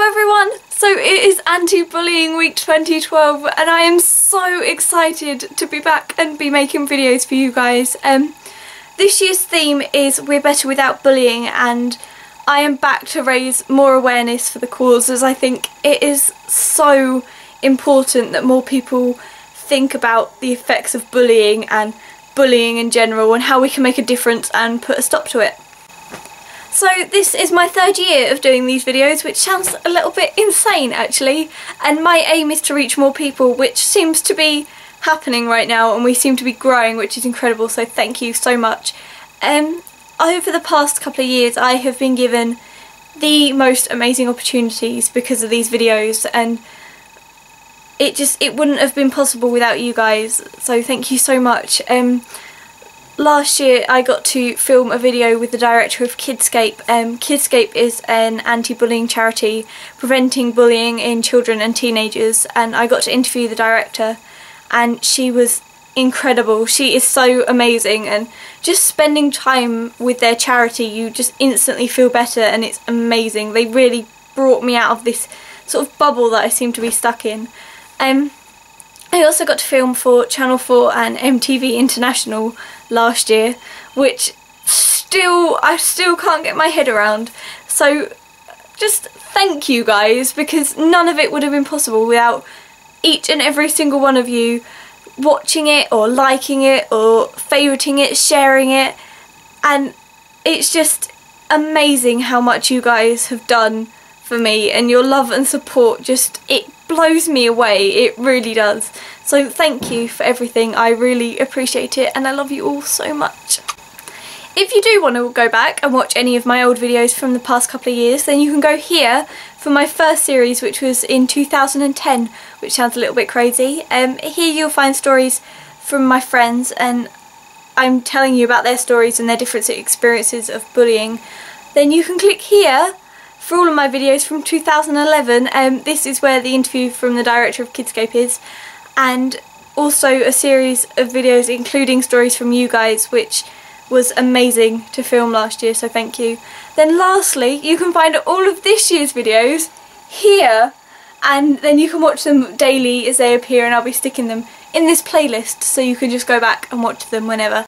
Hello everyone! So it is Anti-Bullying Week 2012 and I am so excited to be back and be making videos for you guys. Um, this year's theme is We're Better Without Bullying and I am back to raise more awareness for the cause as I think it is so important that more people think about the effects of bullying and bullying in general and how we can make a difference and put a stop to it. So this is my third year of doing these videos which sounds a little bit insane actually and my aim is to reach more people which seems to be happening right now and we seem to be growing which is incredible so thank you so much. Um, over the past couple of years I have been given the most amazing opportunities because of these videos and it just it wouldn't have been possible without you guys so thank you so much. Um, last year I got to film a video with the director of Kidscape. Um, Kidscape is an anti-bullying charity preventing bullying in children and teenagers and I got to interview the director and she was incredible. She is so amazing and just spending time with their charity you just instantly feel better and it's amazing. They really brought me out of this sort of bubble that I seem to be stuck in. Um, I also got to film for Channel 4 and MTV International last year, which still, I still can't get my head around. So just thank you guys because none of it would have been possible without each and every single one of you watching it or liking it or favouriting it, sharing it and it's just amazing how much you guys have done for me and your love and support just it blows me away. It really does. So thank you for everything. I really appreciate it and I love you all so much. If you do want to go back and watch any of my old videos from the past couple of years then you can go here for my first series which was in 2010 which sounds a little bit crazy. Um, here you'll find stories from my friends and I'm telling you about their stories and their different experiences of bullying. Then you can click here for all of my videos from 2011. Um, this is where the interview from the director of Kidscape is and also a series of videos including stories from you guys which was amazing to film last year so thank you. Then lastly you can find all of this year's videos here and then you can watch them daily as they appear and I'll be sticking them in this playlist so you can just go back and watch them whenever.